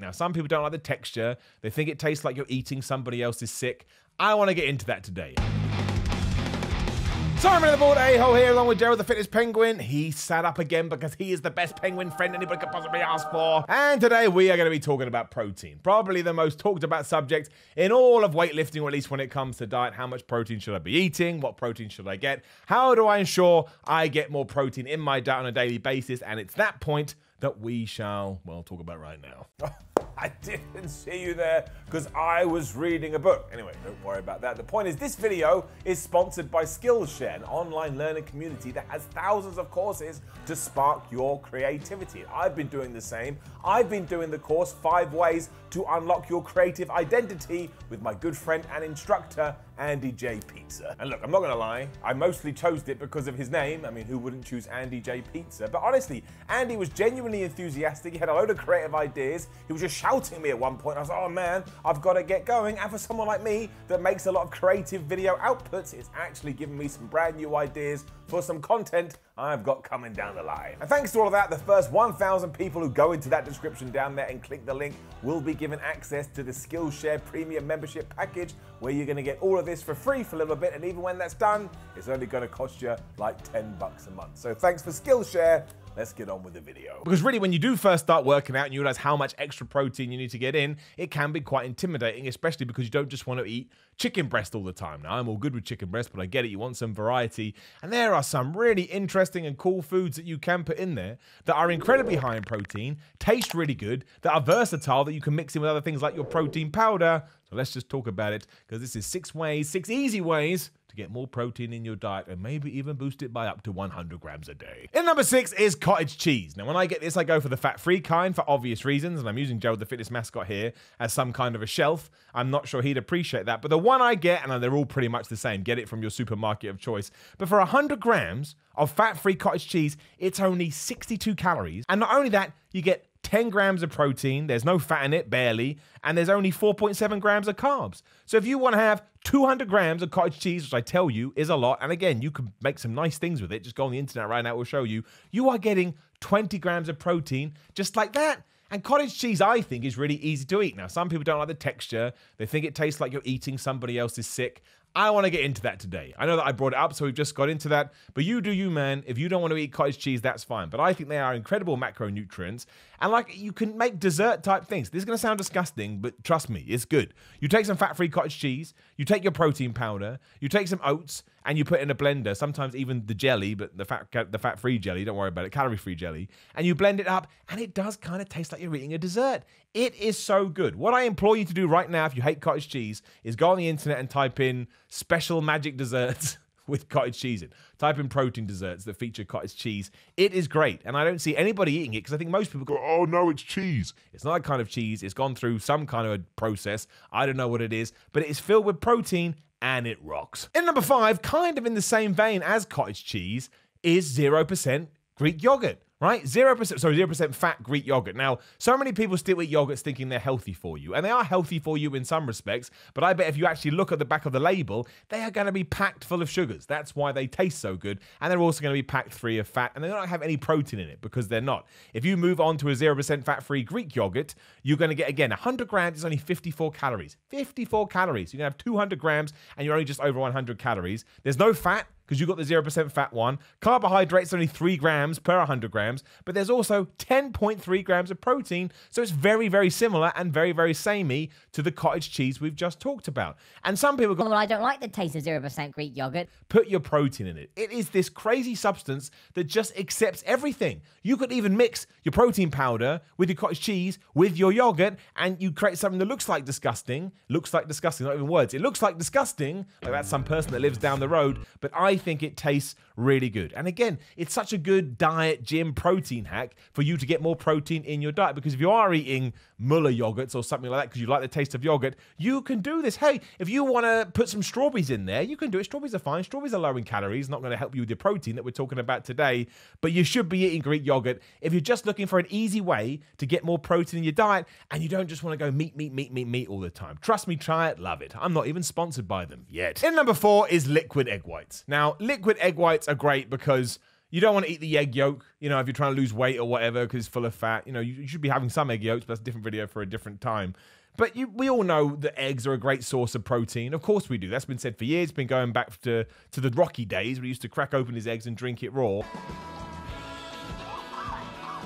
Now, some people don't like the texture, they think it tastes like you're eating somebody else's sick. I want to get into that today. Simon the board a-hole here along with Gerald the Fitness Penguin. He sat up again because he is the best penguin friend anybody could possibly ask for. And today we are going to be talking about protein. Probably the most talked about subject in all of weightlifting, or at least when it comes to diet. How much protein should I be eating? What protein should I get? How do I ensure I get more protein in my diet on a daily basis? And it's that point that we shall, well, talk about right now. I didn't see you there because I was reading a book. Anyway, don't worry about that. The point is, this video is sponsored by Skillshare, an online learning community that has thousands of courses to spark your creativity. I've been doing the same. I've been doing the course Five Ways to Unlock Your Creative Identity with my good friend and instructor, Andy J. Pizza. And look, I'm not gonna lie, I mostly chose it because of his name. I mean, who wouldn't choose Andy J. Pizza? But honestly, Andy was genuinely enthusiastic. He had a load of creative ideas. He was just shouting at me at one point. I was like, oh man, I've got to get going. And for someone like me that makes a lot of creative video outputs, it's actually giving me some brand new ideas for some content I've got coming down the line. And thanks to all of that, the first 1,000 people who go into that description down there and click the link will be given access to the Skillshare Premium Membership Package, where you're going to get all of this for free for a little bit. And even when that's done, it's only going to cost you like 10 bucks a month. So thanks for Skillshare. Let's get on with the video. Because really, when you do first start working out and you realize how much extra protein you need to get in, it can be quite intimidating, especially because you don't just want to eat chicken breast all the time. Now, I'm all good with chicken breast, but I get it. You want some variety. And there are some really interesting and cool foods that you can put in there that are incredibly high in protein, taste really good, that are versatile, that you can mix in with other things like your protein powder. So let's just talk about it because this is six ways, six easy ways to get more protein in your diet and maybe even boost it by up to 100 grams a day. In number six is cottage cheese. Now, when I get this, I go for the fat free kind for obvious reasons, and I'm using Gerald the Fitness mascot here as some kind of a shelf. I'm not sure he'd appreciate that, but the one I get, and they're all pretty much the same, get it from your supermarket of choice. But for 100 grams of fat free cottage cheese, it's only 62 calories. And not only that, you get 10 grams of protein, there's no fat in it, barely, and there's only 4.7 grams of carbs. So if you want to have 200 grams of cottage cheese, which I tell you is a lot, and again, you can make some nice things with it, just go on the internet right now, it will show you, you are getting 20 grams of protein just like that. And cottage cheese, I think, is really easy to eat. Now, some people don't like the texture. They think it tastes like you're eating somebody else's sick. I want to get into that today. I know that I brought it up, so we've just got into that. But you do you, man. If you don't want to eat cottage cheese, that's fine. But I think they are incredible macronutrients. And like you can make dessert type things. This is going to sound disgusting, but trust me, it's good. You take some fat free cottage cheese, you take your protein powder, you take some oats, and you put in a blender, sometimes even the jelly, but the fat the fat free jelly, don't worry about it, calorie free jelly, and you blend it up, and it does kind of taste like you're eating a dessert. It is so good. What I implore you to do right now, if you hate cottage cheese, is go on the internet and type in special magic desserts. with cottage cheese in. Type in protein desserts that feature cottage cheese. It is great, and I don't see anybody eating it because I think most people go, "Oh no, it's cheese." It's not a kind of cheese. It's gone through some kind of a process. I don't know what it is, but it is filled with protein and it rocks. In number five, kind of in the same vein as cottage cheese, is zero percent Greek yogurt right? 0%, sorry, 0% fat Greek yogurt. Now, so many people still eat yogurts thinking they're healthy for you, and they are healthy for you in some respects, but I bet if you actually look at the back of the label, they are going to be packed full of sugars. That's why they taste so good, and they're also going to be packed free of fat, and they don't have any protein in it because they're not. If you move on to a 0% fat-free Greek yogurt, you're going to get, again, 100 grams is only 54 calories. 54 calories. You're going to have 200 grams, and you're only just over 100 calories. There's no fat, because you've got the 0% fat one. Carbohydrates only 3 grams per 100 grams, but there's also 10.3 grams of protein. So it's very, very similar and very, very samey to the cottage cheese we've just talked about. And some people go, Well, I don't like the taste of 0% Greek yogurt. Put your protein in it. It is this crazy substance that just accepts everything. You could even mix your protein powder with your cottage cheese, with your yogurt, and you create something that looks like disgusting. Looks like disgusting, not even words. It looks like disgusting, like that's some person that lives down the road, but I think it tastes really good. And again, it's such a good diet gym protein hack for you to get more protein in your diet because if you are eating Muller yogurts or something like that because you like the taste of yogurt, you can do this. Hey, if you want to put some strawberries in there, you can do it. Strawberries are fine. Strawberries are low in calories, not going to help you with your protein that we're talking about today, but you should be eating Greek yogurt if you're just looking for an easy way to get more protein in your diet and you don't just want to go meat, meat, meat, meat, meat all the time. Trust me, try it, love it. I'm not even sponsored by them yet. In number four is liquid egg whites. Now, liquid egg whites are great because You don't want to eat the egg yolk, you know, if you're trying to lose weight or whatever because it's full of fat. You know, you, should be having some egg yolks, but that's a different video for a different time. But you, we all know that eggs are a great source of protein. Of course we do. That's been said for years. Been going back to, to the Rocky days We used to crack open his eggs and drink it raw.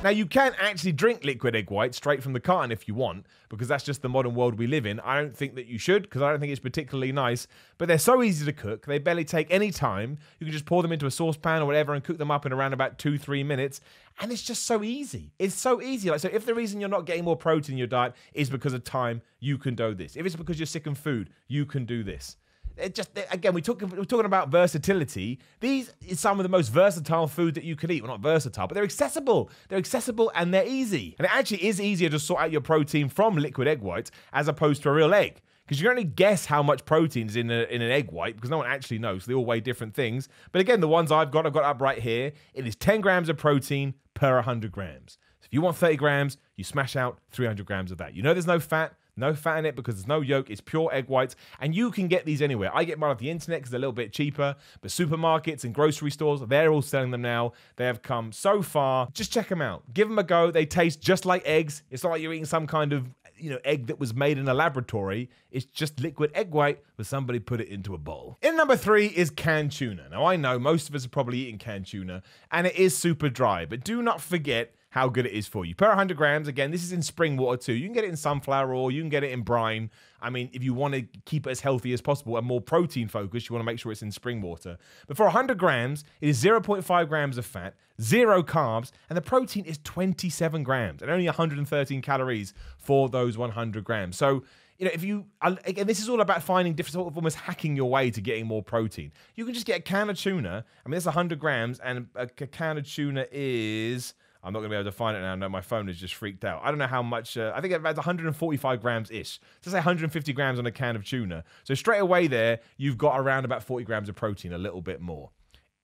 Now, you can actually drink liquid egg white straight from the carton if you want, because that's just the modern world we live in. I don't think that you should, because I don't think it's particularly nice. But they're so easy to cook, they barely take any time. You can just pour them into a saucepan or whatever and cook them up in around about two, three minutes. And it's just so easy. It's so easy. Like, so if the reason you're not getting more protein in your diet is because of time, you can do this. If it's because you're sick of food, you can do this it just again we talk we're talking about versatility. These is some of the most versatile food that you can eat. Well, not versatile, but they're accessible. They're accessible and they're easy. And it actually is easier to sort out your protein from liquid egg whites as opposed to a real egg. Because you can only guess how much protein is in, a, in an egg white because no one actually knows. They all weigh different things. But again, the ones I've got, I've got up right here. It is 10 grams of protein per 100 grams. So if you want 30 grams, you smash out 300 grams of that. You know there's no fat, no fat in it because there's no yolk. It's pure egg whites. And you can get these anywhere. I get mine off the internet because they're a little bit cheaper. But supermarkets and grocery stores, they're all selling them now. They have come so far. Just check them out. Give them a go. They taste just like eggs. It's not like you're eating some kind of you know egg that was made in a laboratory. It's just liquid egg white, but somebody put it into a bowl. In number three is canned tuna. Now I know most of us are probably eating canned tuna, and it is super dry. But do not forget how good it is for you. Per 100 grams, again, this is in spring water too. You can get it in sunflower oil, you can get it in brine. I mean, if you want to keep it as healthy as possible and more protein focused, you want to make sure it's in spring water. But for 100 grams, it is 0.5 grams of fat, zero carbs, and the protein is 27 grams and only 113 calories for those 100 grams. So, you know, if you again, this is all about finding different, sort of almost hacking your way to getting more protein. You can just get a can of tuna. I mean, it's 100 grams, and a can of tuna is I'm not going to be able to find it now. No, my phone is just freaked out. I don't know how much. Uh, I think about 145 grams ish. So say 150 grams on a can of tuna. So straight away there, you've got around about 40 grams of protein, a little bit more.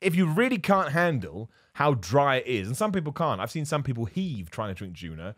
If you really can't handle how dry it is, and some people can't, I've seen some people heave trying to drink tuna.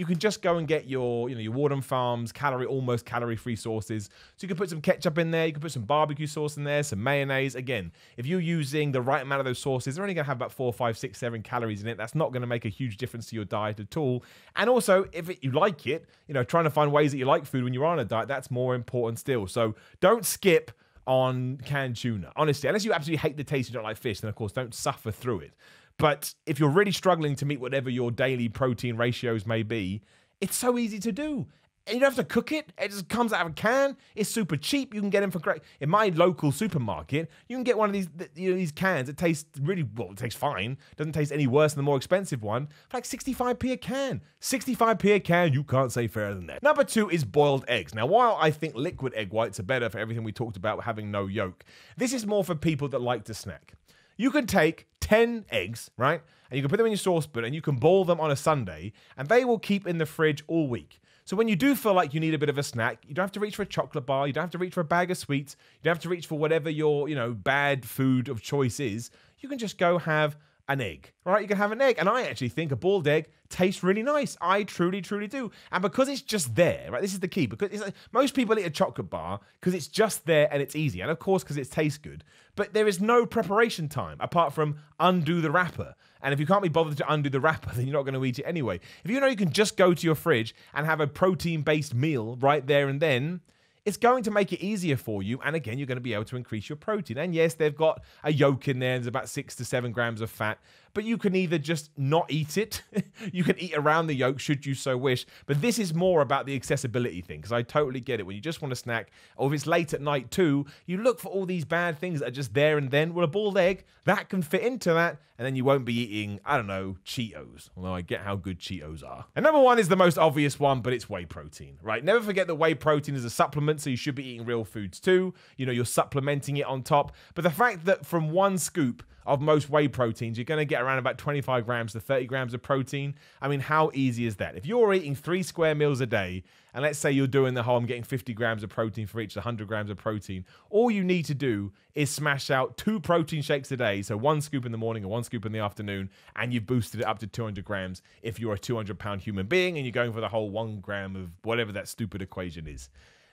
You can just go and get your, you know, your Walden Farms calorie, almost calorie-free sauces. So you can put some ketchup in there, you can put some barbecue sauce in there, some mayonnaise. Again, if you're using the right amount of those sauces, they're only going to have about four, five, six, seven calories in it. That's not going to make a huge difference to your diet at all. And also, if it, you like it, you know, trying to find ways that you like food when you're on a diet, that's more important still. So don't skip on canned tuna. Honestly, unless you absolutely hate the taste and don't like fish, then of course don't suffer through it. But if you're really struggling to meet whatever your daily protein ratios may be, it's so easy to do. And you don't have to cook it. It just comes out of a can. It's super cheap. You can get them for great. In my local supermarket, you can get one of these you know these cans. It tastes really well. It tastes fine. Doesn't taste any worse than the more expensive one. For like 65p a can. 65p a can. You can't say fairer than that. Number two is boiled eggs. Now, while I think liquid egg whites are better for everything we talked about having no yolk, this is more for people that like to snack. You can take 10 eggs, right? And you can put them in your saucepan and you can boil them on a Sunday and they will keep in the fridge all week. So when you do feel like you need a bit of a snack, you don't have to reach for a chocolate bar, you don't have to reach for a bag of sweets, you don't have to reach for whatever your, you know, bad food of choice is. You can just go have an egg. right? you can have an egg. And I actually think a boiled egg tastes really nice. I truly, truly do. And because it's just there, right? This is the key. Because like, most people eat a chocolate bar because it's just there and it's easy. And of course, because it tastes good. But there is no preparation time apart from undo the wrapper. And if you can't be bothered to undo the wrapper, then you're not going to eat it anyway. If you know you can just go to your fridge and have a protein based meal right there and then, it's going to make it easier for you. And again, you're going to be able to increase your protein. And yes, they've got a yolk in there, there's about six to seven grams of fat, but you can either just not eat it, you can eat around the yolk should you so wish. But this is more about the accessibility thing because I totally get it. When you just want a snack, or if it's late at night too, you look for all these bad things that are just there and then. Well, a boiled egg, that can fit into that, and then you won't be eating, I don't know, Cheetos. Although I get how good Cheetos are. And number one is the most obvious one, but it's whey protein, right? Never forget that whey protein is a supplement, so you should be eating real foods too. You know, you're supplementing it on top. But the fact that from one scoop, of most whey proteins, you're going to get around about 25 grams to 30 grams of protein. I mean, how easy is that? If you're eating three square meals a day, and let's say you're doing the whole, I'm getting 50 grams of protein for each 100 grams of protein, all you need to do is smash out two protein shakes a day. So one scoop in the morning and one scoop in the afternoon, and you've boosted it up to 200 grams if you're a 200 pound human being and you're going for the whole one gram of whatever that stupid equation is.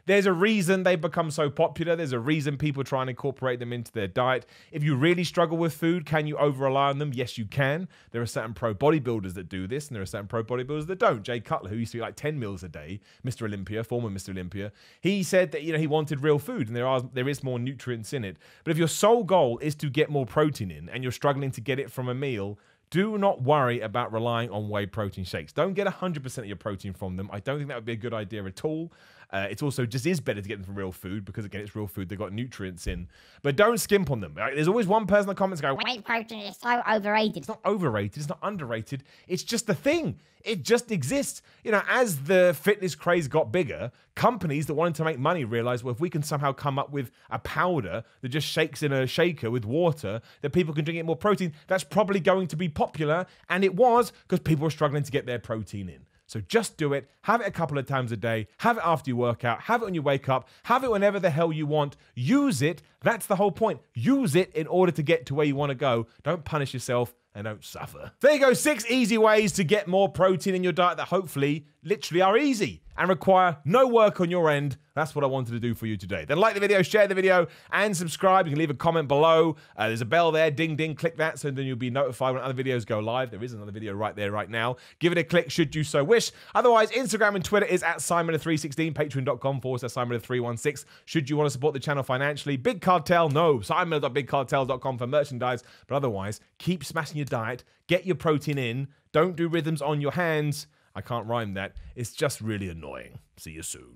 There's a reason they've become so popular. There's a reason people try and incorporate them into their diet. If you really struggle with food, can you over rely on them? Yes, you can. There are certain pro bodybuilders that do this, and there are certain pro bodybuilders that don't. Jay Cutler, who used to eat like 10 meals a day, Mr. Olympia, former Mr. Olympia, he said that you know he wanted real food and there are there is more nutrients in it. But if your sole goal is to get more protein in and you're struggling to get it from a meal, do not worry about relying on whey protein shakes. Don't get 100% of your protein from them. I don't think that would be a good idea at all. Uh, it's also just is better to get them from real food because again, it's real food. They've got nutrients in, but don't skimp on them. There's always one person in the comments go, Whey protein is so overrated. it's not overrated. It's not underrated. It's just the thing. It just exists. You know, as the fitness craze got bigger, companies that wanted to make money realized, well, if we can somehow come up with a powder that just shakes in a shaker with water, that people can drink it more protein, that's probably going to be popular. And it was because people were struggling to get their protein in. So just do it. Have it a couple of times a day. Have it after you work out. Have it when you wake up. Have it whenever the hell you want. Use it. That's the whole point. Use it in order to get to where you want to go. Don't punish yourself and don't suffer. There you go. Six easy ways to get more protein in your diet that hopefully literally are easy and require no work on your end. That's what I wanted to do for you today. Then like the video, share the video, and subscribe. You can leave a comment below. Uh, there's a bell there. Ding, ding. Click that so then you'll be notified when other videos go live. There is another video right there right now. Give it a click should you so wish. Otherwise, Instagram and Twitter is at Simon316, patreon.com forward slash Simon316. Should you want to support the channel financially, Big Cartel, no. Simon.bigcartel.com for merchandise. But otherwise, keep smashing your diet. Get your protein in. Don't do rhythms on your hands. I can't rhyme that. It's just really annoying. See you soon.